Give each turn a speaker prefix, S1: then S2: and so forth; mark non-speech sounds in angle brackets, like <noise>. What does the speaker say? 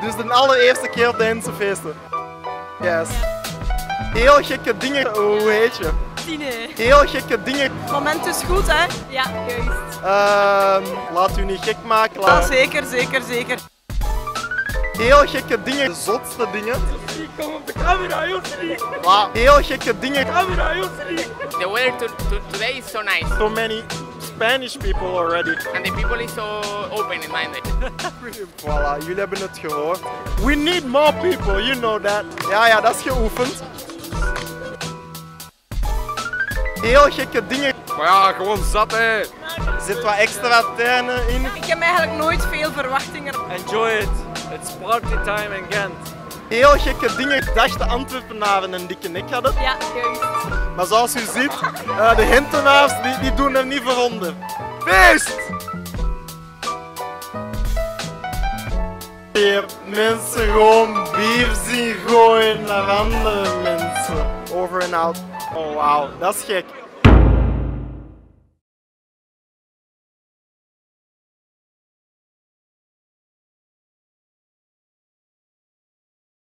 S1: Dit is de allereerste keer op de feesten. Yes. Heel gekke dingen, oh, hoe heet je?
S2: Tine.
S1: Heel gekke dingen.
S2: Moment is goed, hè? Ja, juist.
S1: Uh, laat u niet gek maken.
S2: Ja, zeker, zeker, zeker.
S1: Heel gekke dingen, de zotste dingen.
S3: Ik kom op de camera,
S1: Josselie. Heel gekke dingen.
S3: Camera, Josselie.
S4: The weather today is so nice.
S1: So many Spanish people already.
S4: and the people is so open and minded. <laughs>
S1: Voilà, jullie hebben het gehoord. We need more people, you know that. Ja, ja, dat is geoefend. Heel gekke dingen.
S3: Maar ja, gewoon zat hè!
S1: Er zit wat extra tijnen in.
S2: Ik heb eigenlijk nooit veel verwachtingen.
S3: Enjoy it! It's party time in Gent.
S1: Heel gekke dingen. Ik dacht de Antwerpenaren een dikke nek hadden.
S2: Ja, juist.
S1: Maar zoals u ziet, eh, de Gentenaars die, die doen niet voor onder. Feest! Hier mensen gewoon bier zien gooien naar andere mensen. Over en out. Oh wauw, dat is gek.